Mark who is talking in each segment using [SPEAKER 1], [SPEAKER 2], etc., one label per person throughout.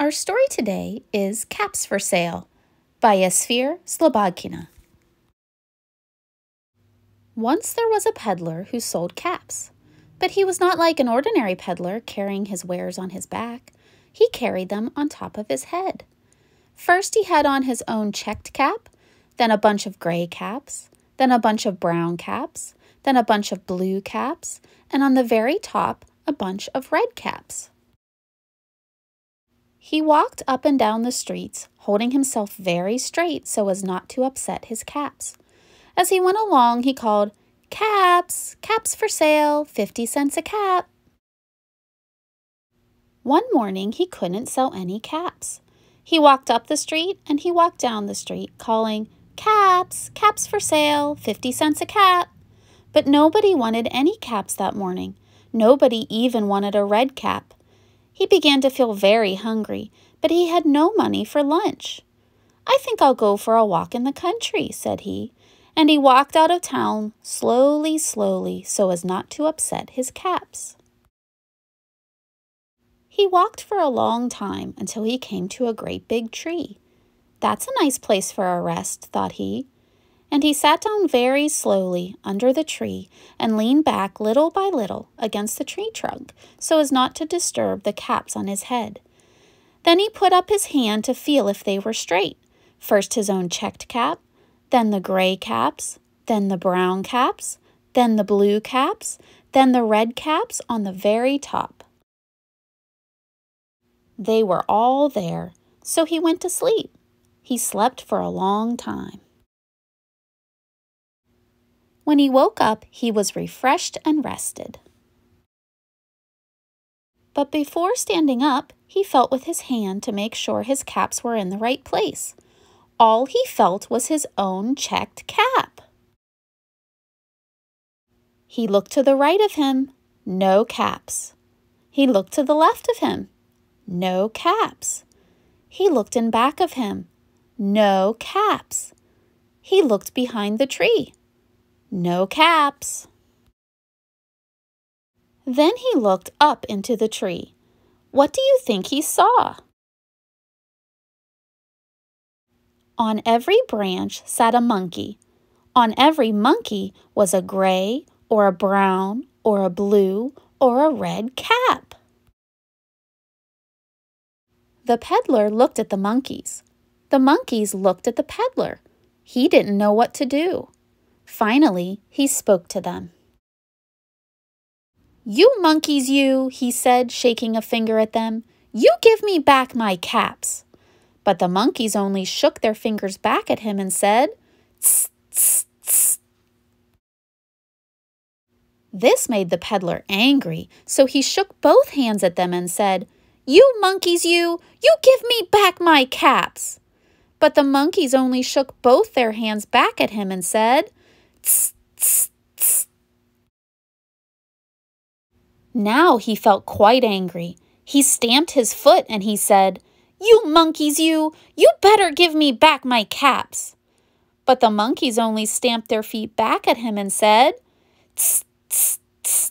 [SPEAKER 1] Our story today is Caps for Sale by Esphyr Slobodkina. Once there was a peddler who sold caps, but he was not like an ordinary peddler carrying his wares on his back. He carried them on top of his head. First, he had on his own checked cap, then a bunch of gray caps, then a bunch of brown caps, then a bunch of blue caps, and on the very top, a bunch of red caps. He walked up and down the streets, holding himself very straight so as not to upset his caps. As he went along, he called, Caps, caps for sale, 50 cents a cap. One morning, he couldn't sell any caps. He walked up the street and he walked down the street, calling, Caps, caps for sale, 50 cents a cap. But nobody wanted any caps that morning. Nobody even wanted a red cap. He began to feel very hungry, but he had no money for lunch. I think I'll go for a walk in the country, said he, and he walked out of town slowly, slowly, so as not to upset his caps. He walked for a long time until he came to a great big tree. That's a nice place for a rest, thought he and he sat down very slowly under the tree and leaned back little by little against the tree trunk so as not to disturb the caps on his head. Then he put up his hand to feel if they were straight, first his own checked cap, then the gray caps, then the brown caps, then the blue caps, then the red caps on the very top. They were all there, so he went to sleep. He slept for a long time. When he woke up, he was refreshed and rested. But before standing up, he felt with his hand to make sure his caps were in the right place. All he felt was his own checked cap. He looked to the right of him, no caps. He looked to the left of him, no caps. He looked in back of him, no caps. He looked behind the tree, no caps. Then he looked up into the tree. What do you think he saw? On every branch sat a monkey. On every monkey was a gray or a brown or a blue or a red cap. The peddler looked at the monkeys. The monkeys looked at the peddler. He didn't know what to do. Finally, he spoke to them. You monkeys, you, he said, shaking a finger at them. You give me back my caps. But the monkeys only shook their fingers back at him and said, Tss, tss, tss. This made the peddler angry, so he shook both hands at them and said, You monkeys, you, you give me back my caps. But the monkeys only shook both their hands back at him and said, now he felt quite angry. He stamped his foot and he said, You monkeys, you! You better give me back my caps! But the monkeys only stamped their feet back at him and said, Tss, tss, tss.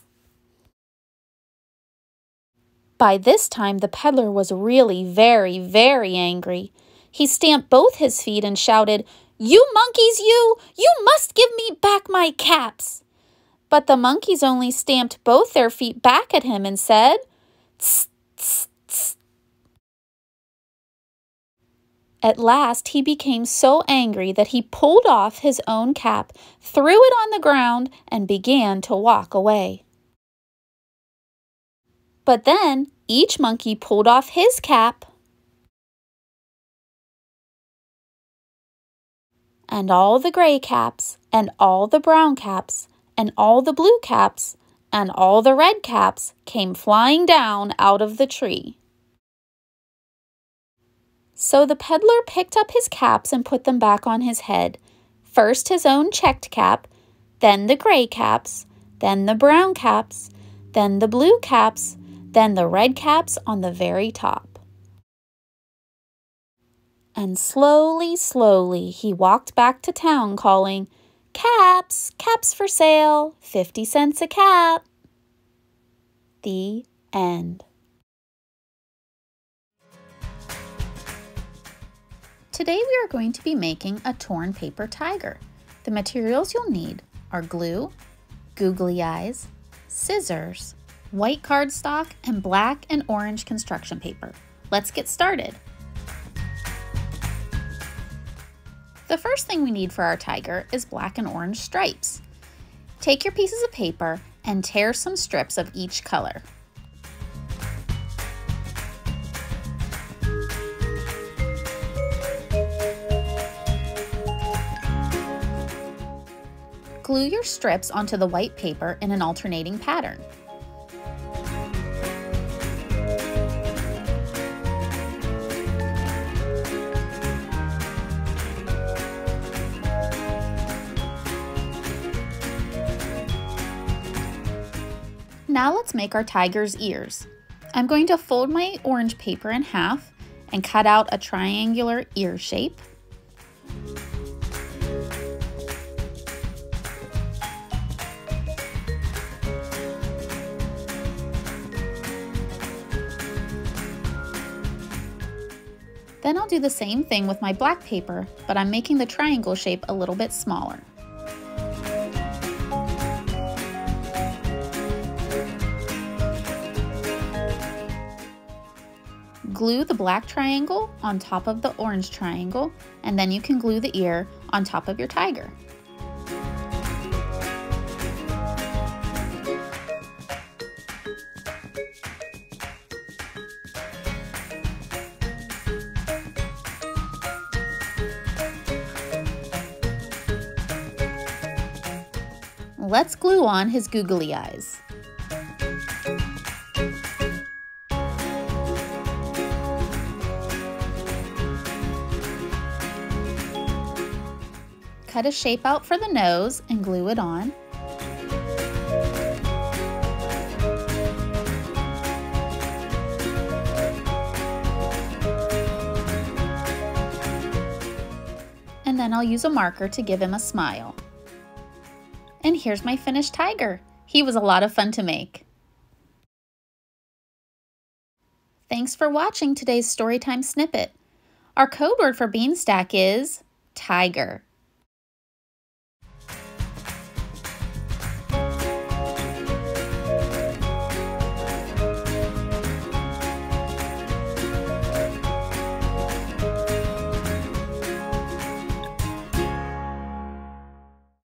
[SPEAKER 1] By this time, the peddler was really very, very angry. He stamped both his feet and shouted, you monkeys, you! You must give me back my caps! But the monkeys only stamped both their feet back at him and said, Tss, tss, tss. At last he became so angry that he pulled off his own cap, threw it on the ground, and began to walk away. But then each monkey pulled off his cap and all the gray caps, and all the brown caps, and all the blue caps, and all the red caps came flying down out of the tree. So the peddler picked up his caps and put them back on his head. First his own checked cap, then the gray caps, then the brown caps, then the blue caps, then the red caps on the very top and slowly, slowly he walked back to town calling, Caps, caps for sale, 50 cents a cap. The end. Today we are going to be making a torn paper tiger. The materials you'll need are glue, googly eyes, scissors, white cardstock, and black and orange construction paper. Let's get started. The first thing we need for our tiger is black and orange stripes. Take your pieces of paper and tear some strips of each color. Glue your strips onto the white paper in an alternating pattern. Now let's make our tiger's ears. I'm going to fold my orange paper in half and cut out a triangular ear shape. Then I'll do the same thing with my black paper, but I'm making the triangle shape a little bit smaller. Glue the black triangle on top of the orange triangle, and then you can glue the ear on top of your tiger. Let's glue on his googly eyes. Cut a shape out for the nose and glue it on. And then I'll use a marker to give him a smile. And here's my finished tiger. He was a lot of fun to make. Thanks for watching today's Storytime snippet. Our code word for Beanstack is tiger.